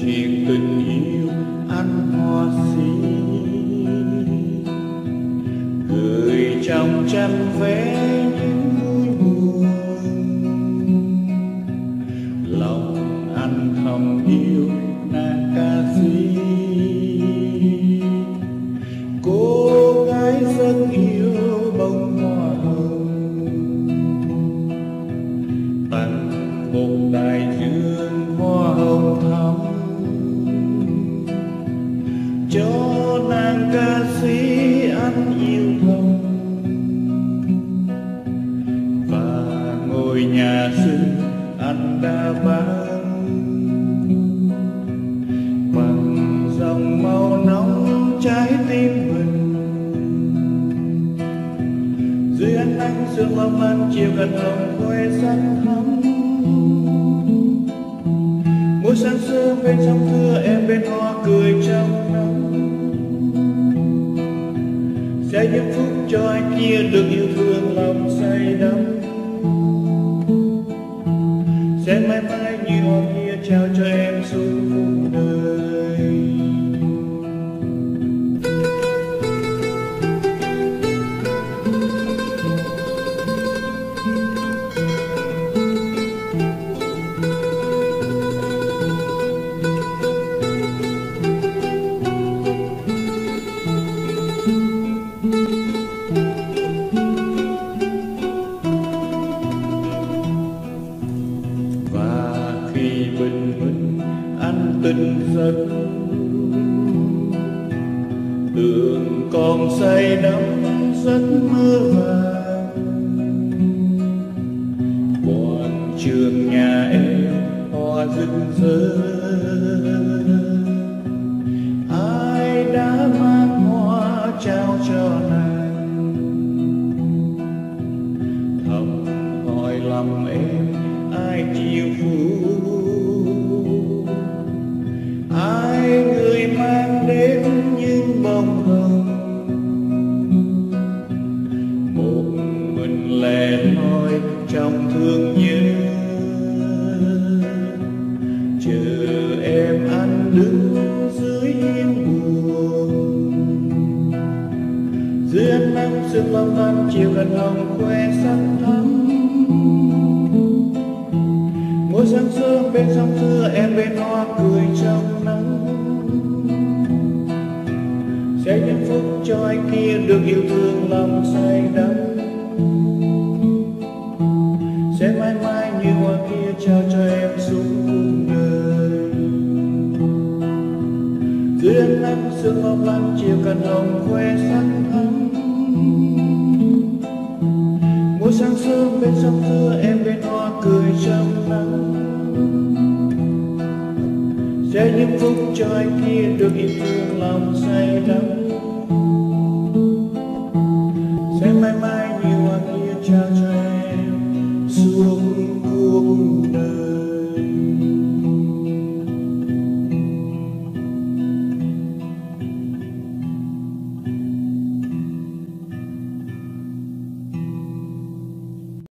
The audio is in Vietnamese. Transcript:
chỉ tình yêu ăn hoa xí gửi trong trăm vé những vui buồn. Lòng anh không yêu Nakasi cô gái rất yêu anh bằng dòng màu nóng trái tim mình dưới ánh nắng sương long lanh chiều gần hồng khoe xanh thắm mùa sáng sớm bên sông thưa em bên hoa cười trong nắng sẽ những phút cho anh kia được yêu thương lòng say đắm em anh tỉnh giấc đường còn say đắm giấc mơ vàng. Quảng trường nhà em hoa rực rỡ. Ai đã mang hoa trao cho nàng? Thầm hỏi lòng em ai chịu phụ ai người mang đến những bông hồng? Một mình lẻ loi trong thương nhớ. Chờ em anh đứng dưới hiên buồn. Dưới ánh nắng sương long lanh chiều gần hồng khoe xanh thắm. Mỗi sáng sớm bên sông xưa, em bên hoa cười trong để nhân phúc cho ai kia được yêu thương lòng say đắm. Sẽ mãi mãi như hoa kia trao cho em xuống cuộc đời dưới ánh nắng sương mong lanh chiều cần hồng khoe xanh thắm. Mỗi sáng sớm bên sông thưa em bên hoa cười trong hạnh phúc cho anh kia được yêu thương lòng say đắm.